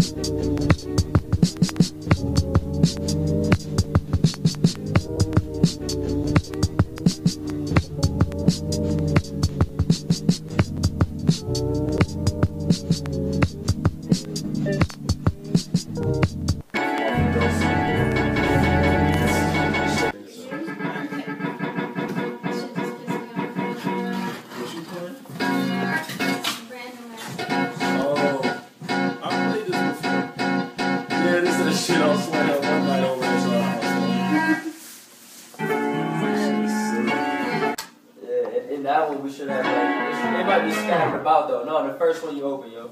Oh, we should have like, it, might be scattered about though. No, the first one you open, yo.